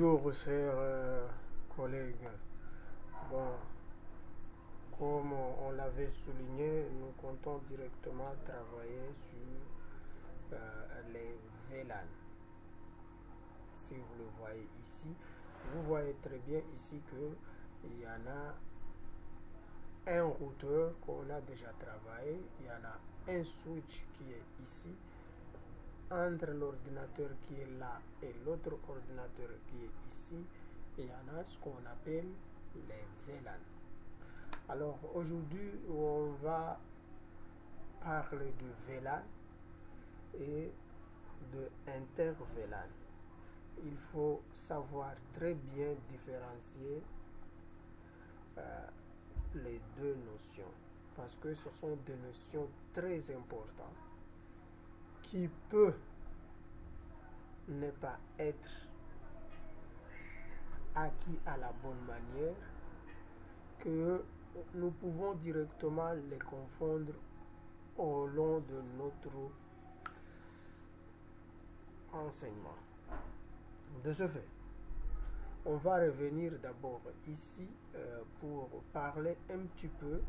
Bonjour, chers euh, collègues. Bon, comme on l'avait souligné, nous comptons directement travailler sur euh, les VLAN. Si vous le voyez ici, vous voyez très bien ici que il y en a un routeur qu'on a déjà travaillé, il y en a un switch qui est ici, entre l'ordinateur qui est là et l'autre ordinateur qui est ici, il y en a ce qu'on appelle les VLAN. Alors aujourd'hui, on va parler de VLAN et de inter-VLAN. Il faut savoir très bien différencier euh, les deux notions parce que ce sont des notions très importantes qui peut ne pas être acquis à la bonne manière, que nous pouvons directement les confondre au long de notre enseignement. De ce fait, on va revenir d'abord ici euh, pour parler un petit peu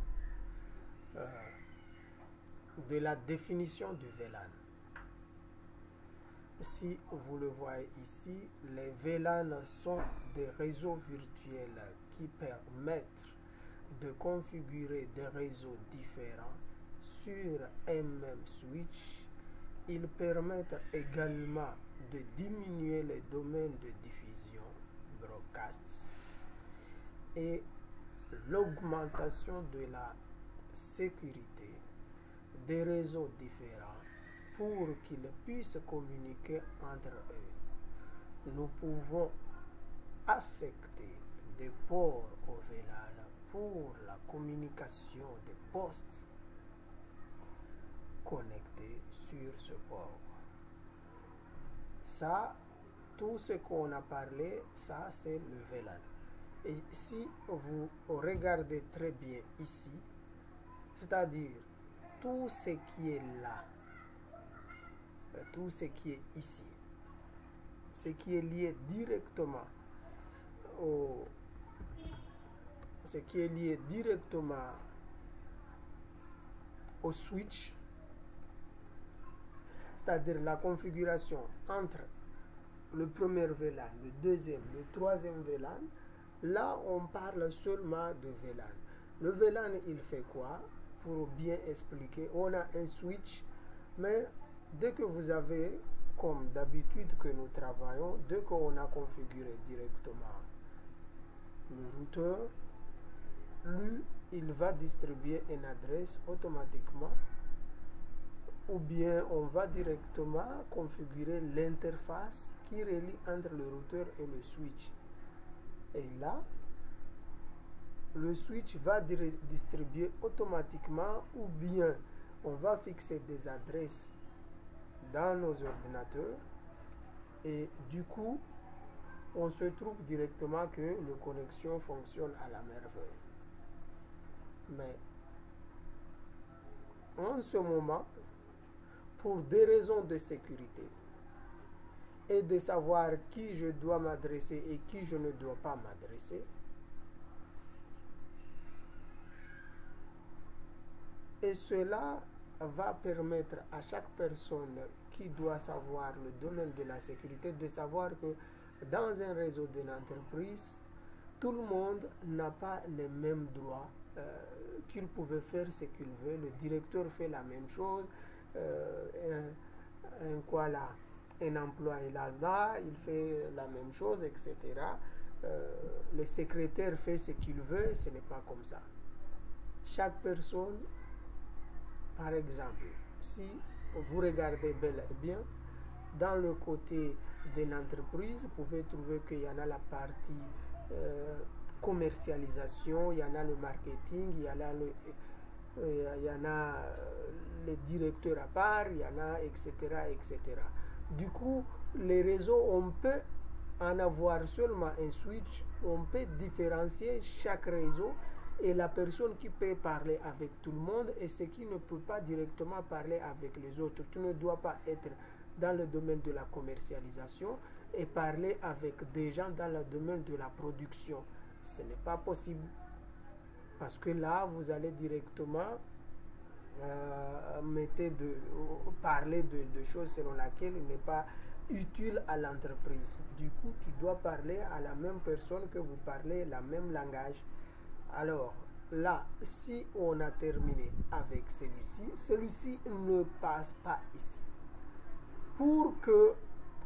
euh, de la définition du VLAN. Si vous le voyez ici, les VLAN sont des réseaux virtuels qui permettent de configurer des réseaux différents sur un même switch. Ils permettent également de diminuer les domaines de diffusion, broadcasts, et l'augmentation de la sécurité des réseaux différents pour qu'ils puissent communiquer entre eux. Nous pouvons affecter des ports au VLAN pour la communication des postes connectés sur ce port. Ça, tout ce qu'on a parlé, ça c'est le VLAN. Et si vous regardez très bien ici, c'est-à-dire tout ce qui est là, tout ce qui est ici, ce qui est lié directement au ce qui est lié directement au switch, c'est-à-dire la configuration entre le premier VLAN, le deuxième, le troisième VLAN, là on parle seulement de VLAN. Le VLAN il fait quoi? Pour bien expliquer, on a un switch, mais dès que vous avez, comme d'habitude que nous travaillons, dès qu'on a configuré directement le routeur, lui, il va distribuer une adresse automatiquement ou bien on va directement configurer l'interface qui relie entre le routeur et le switch. Et là, le switch va distribuer automatiquement ou bien on va fixer des adresses dans nos ordinateurs et du coup on se trouve directement que la connexion fonctionne à la merveille. Mais en ce moment, pour des raisons de sécurité et de savoir qui je dois m'adresser et qui je ne dois pas m'adresser, et cela va permettre à chaque personne doit savoir le domaine de la sécurité de savoir que dans un réseau d'une entreprise, tout le monde n'a pas les mêmes droits, euh, qu'il pouvait faire ce qu'il veut. Le directeur fait la même chose, euh, un, un, quoi là, un employé là, il fait la même chose, etc. Euh, le secrétaire fait ce qu'il veut, ce n'est pas comme ça. Chaque personne, par exemple, si vous regardez bel et bien, dans le côté d'une entreprise, vous pouvez trouver qu'il y en a la partie euh, commercialisation, il y en a le marketing, il y en a le, euh, il y en a les directeurs à part, il y en a, etc., etc. Du coup, les réseaux, on peut en avoir seulement un switch, on peut différencier chaque réseau et la personne qui peut parler avec tout le monde et ce qui ne peut pas directement parler avec les autres. Tu ne dois pas être dans le domaine de la commercialisation et parler avec des gens dans le domaine de la production. Ce n'est pas possible. Parce que là, vous allez directement euh, de, parler de, de, choses selon lesquelles il n'est pas utile à l'entreprise. Du coup, tu dois parler à la même personne que vous parlez le même langage. Alors, là, si on a terminé avec celui-ci, celui-ci ne passe pas ici. Pour que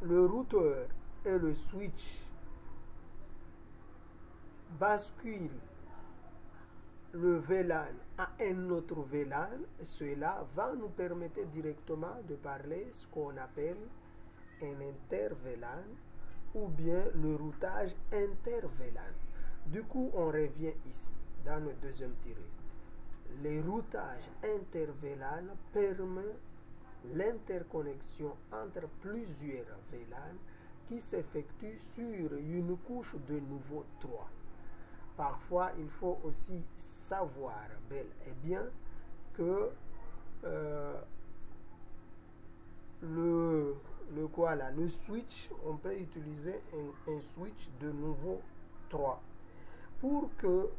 le routeur et le switch basculent le VLAN à un autre VLAN, cela va nous permettre directement de parler ce qu'on appelle un inter-VLAN ou bien le routage inter-VLAN. Du coup, on revient ici dans le deuxième tiré. Les routages inter-VLAN permettent l'interconnexion entre plusieurs VLAN qui s'effectue sur une couche de nouveau 3. Parfois, il faut aussi savoir bel et bien que euh, le, le quoi là, le switch, on peut utiliser un, un switch de nouveau 3 pour que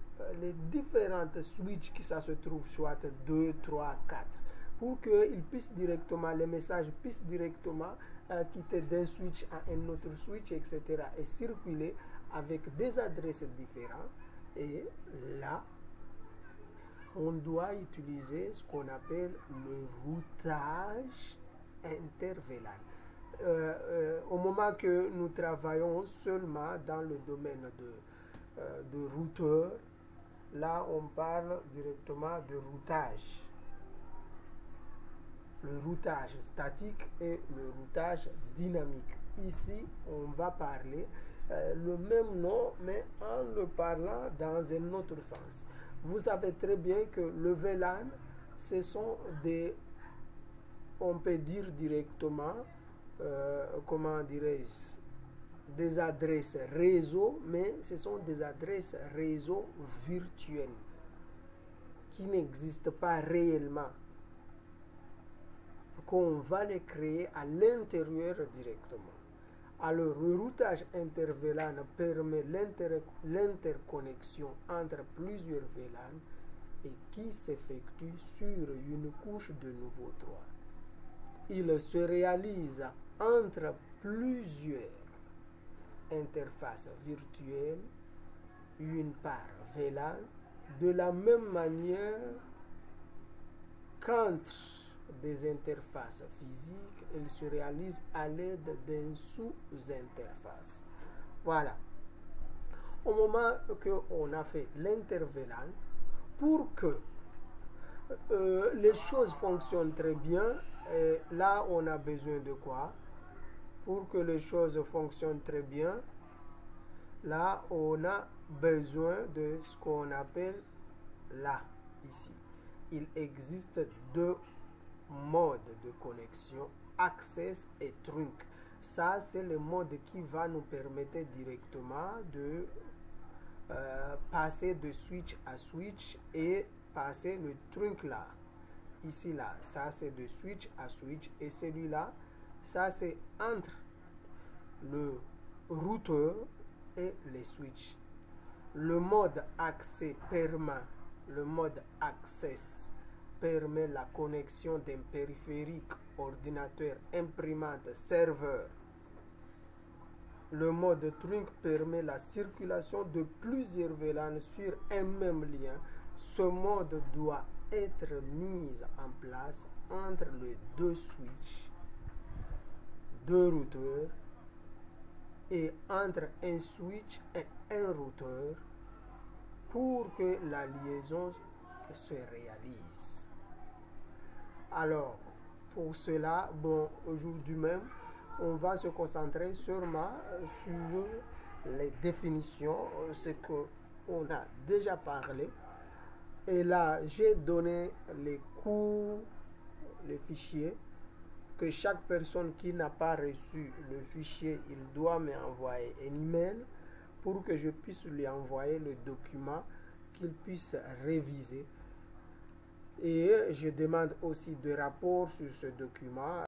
les différentes switches qui ça se trouve soit 2, 3, 4 pour qu'ils puissent directement, les messages puissent directement euh, quitter d'un switch à un autre switch, etc. et circuler avec des adresses différentes. Et là, on doit utiliser ce qu'on appelle le routage intervélan. Euh, euh, au moment que nous travaillons seulement dans le domaine de, euh, de routeur, là on parle directement de routage. Le routage statique et le routage dynamique. Ici, on va parler euh, le même nom, mais en le parlant dans un autre sens. Vous savez très bien que le VLAN, ce sont des, on peut dire directement, euh, comment dirais-je, des adresses réseau, mais ce sont des adresses réseau virtuelles qui n'existent pas réellement, qu'on va les créer à l'intérieur directement. Alors, le routage interVLAN permet l'interconnexion entre plusieurs VLAN et qui s'effectue sur une couche de niveau 3. Il se réalise entre plusieurs interfaces virtuelles, une par VLAN, de la même manière qu'entre des interfaces physiques, il se réalise à l'aide d'un sous-interface. Voilà. Au moment qu'on a fait l'intervélant, pour que euh, les choses fonctionnent très bien, et là on a besoin de quoi? Pour que les choses fonctionnent très bien, là on a besoin de ce qu'on appelle là, ici. Il existe deux mode de connexion, access et trunk. Ça, c'est le mode qui va nous permettre directement de euh, passer de switch à switch et passer le trunk là. Ici là, ça c'est de switch à switch et celui-là, ça c'est entre le routeur et les switches. Le mode accès permet, le mode access permet la connexion d'un périphérique, ordinateur, imprimante, serveur. Le mode trunk permet la circulation de plusieurs VLAN sur un même lien. Ce mode doit être mis en place entre les deux switches, deux routeurs et entre un switch et un routeur pour que la liaison se réalise. Alors, pour cela, bon, aujourd'hui même, on va se concentrer sûrement sur les définitions, ce qu'on a déjà parlé. Et là, j'ai donné les cours, les fichiers, que chaque personne qui n'a pas reçu le fichier, il doit m'envoyer un email pour que je puisse lui envoyer le document qu'il puisse réviser. Et je demande aussi des rapports sur ce document